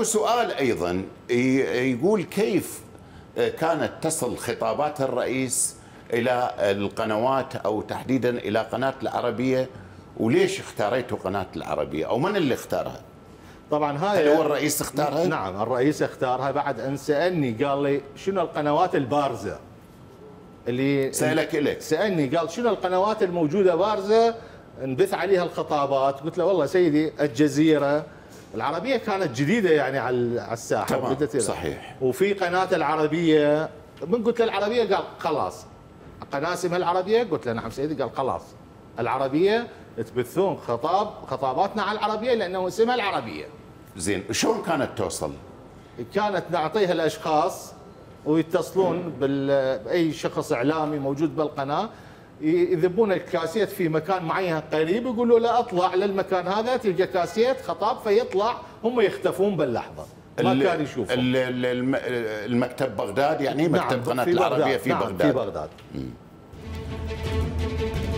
أكو سؤال أيضا. يقول كيف كانت تصل خطابات الرئيس إلى القنوات أو تحديدا إلى قناة العربية؟ وليش اختاريتوا قناة العربية؟ أو من اللي اختارها؟ طبعا هل هاي هو الرئيس اختارها؟ نعم الرئيس اختارها. بعد أن سألني قال لي شنو القنوات البارزة اللي سألك الك سألني قال شنو القنوات الموجودة بارزة؟ نبث عليها الخطابات. قلت له والله سيدي الجزيرة العربية كانت جديدة يعني على على الساحة تمام، بدت- صحيح. وفي قناة العربية من قلت له العربيه قال خلاص. قناه اسمها العربية قلت له نعم سيدي قال خلاص. العربية تبثون خطاب خطاباتنا على العربية لأنه اسمها العربية. زين شلون كانت توصل؟ كانت نعطيها الأشخاص ويتصلون بأي شخص إعلامي موجود بالقناة. يذبون الكاسيت في مكان معين قريب يقولوا له اطلع للمكان هذا تلقى كاسيت خطاب فيطلع هم يختفون باللحظة. ما كان يشوفهم المكتب بغداد يعني نعم، مكتب نعم قناه العربية في نعم بغداد في بغداد, في بغداد.